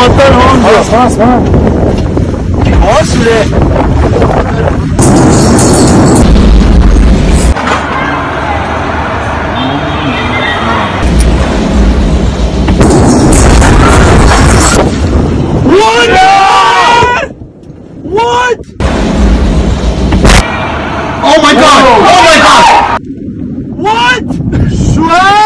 kıymatlar oğlum diyor. What? Oh my god! Oh my god! What? Sure!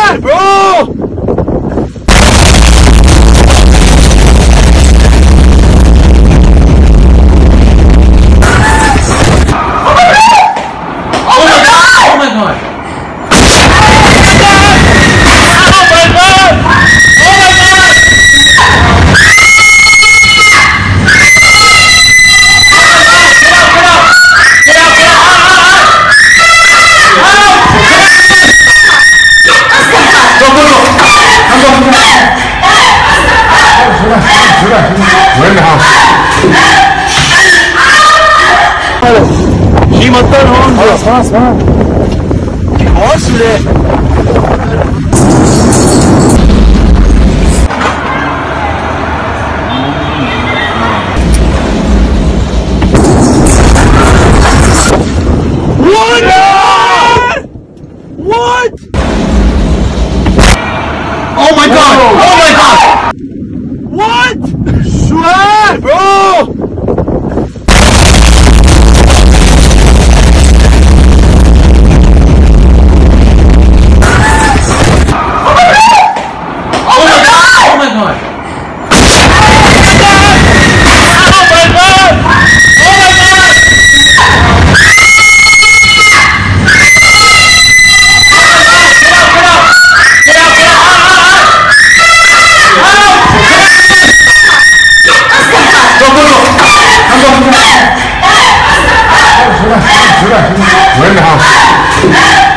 We're in the house. He must turn on. Fast, on. fast. Horse today. What? What? Oh my god! Oh my god! What? Bro. We're in the house.